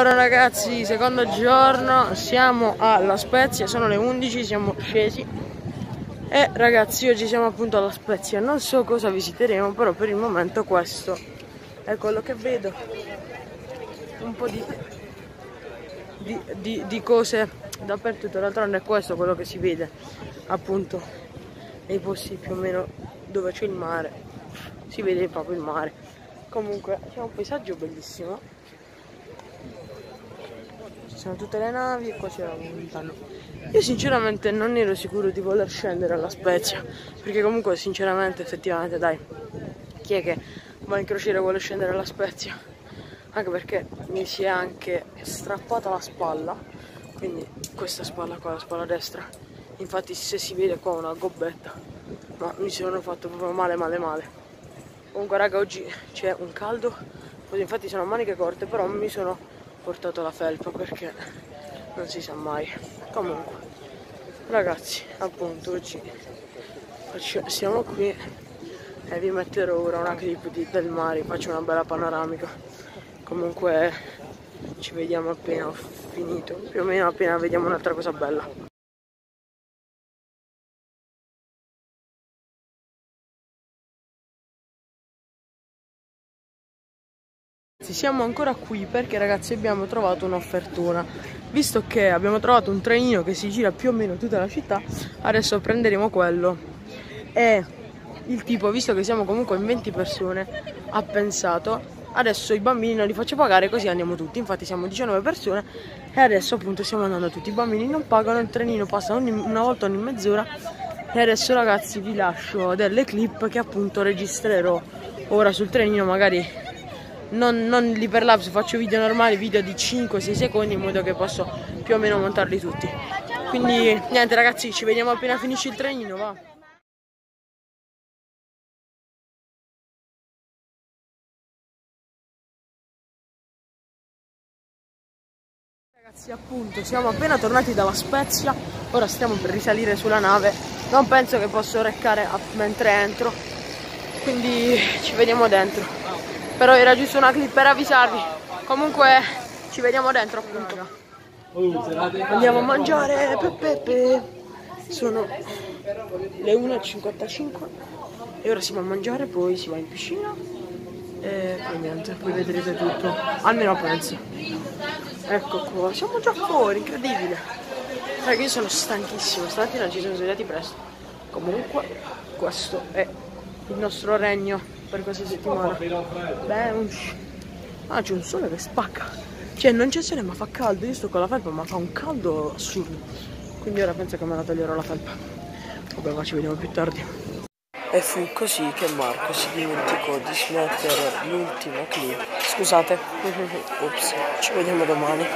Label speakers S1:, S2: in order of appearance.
S1: Allora ragazzi, secondo giorno, siamo alla Spezia, sono le 11, siamo scesi. E ragazzi, oggi siamo appunto alla Spezia. Non so cosa visiteremo, però per il momento questo è quello che vedo. Un po' di, di, di, di cose dappertutto. D'altronde è questo quello che si vede appunto nei posti più o meno dove c'è il mare. Si vede proprio il mare. Comunque c'è un paesaggio bellissimo sono tutte le navi e qua c'era un lontano. Io sinceramente non ero sicuro di voler scendere alla Spezia, perché comunque sinceramente effettivamente dai, chi è che va in crociera e vuole scendere alla Spezia? Anche perché mi si è anche strappata la spalla, quindi questa spalla qua, la spalla destra, infatti se si vede qua una gobbetta, ma mi sono fatto proprio male male male. Comunque raga oggi c'è un caldo, infatti sono maniche corte, però mi sono portato la felpa perché non si sa mai. Comunque ragazzi appunto oggi siamo qui e vi metterò ora una clip di, del mare faccio una bella panoramica. Comunque ci vediamo appena ho finito. Più o meno appena vediamo un'altra cosa bella Siamo ancora qui perché ragazzi abbiamo trovato un'offertona. Visto che abbiamo trovato un trenino che si gira più o meno tutta la città Adesso prenderemo quello. E il tipo, visto che siamo comunque in 20 persone Ha pensato Adesso i bambini non li faccio pagare così andiamo tutti. Infatti siamo 19 persone E adesso appunto stiamo andando tutti. I bambini non pagano, il trenino passa ogni, una volta ogni mezz'ora E adesso ragazzi vi lascio delle clip che appunto registrerò ora sul trenino Magari non, non l'iperlapse, faccio video normali, video di 5-6 secondi in modo che posso più o meno montarli tutti. Quindi niente ragazzi, ci vediamo appena finisce il trenino, va. Ragazzi appunto siamo appena tornati dalla Spezia Ora stiamo per risalire sulla nave Non penso che posso reccare mentre entro Quindi ci vediamo dentro però era giusto una clip per avvisarvi. Comunque ci vediamo dentro appunto. Andiamo a mangiare pepepe sono le 1.55 e ora si va a mangiare poi si va in piscina. E poi niente poi vedrete tutto. Almeno penso ecco qua siamo già fuori incredibile. Perché io sono stanchissimo. Stamattina ci siamo svegliati presto. Comunque questo è il nostro regno per questa settimana. Beh, un... Ah, c'è un sole che spacca. Cioè, non c'è sole ma fa caldo. Io sto con la felpa ma fa un caldo assurdo. Quindi ora penso che me la toglierò la felpa. Vabbè, ma ci vediamo più tardi. E fu così che Marco si dimenticò di smettere l'ultimo clip. Scusate. Ops, ci vediamo domani.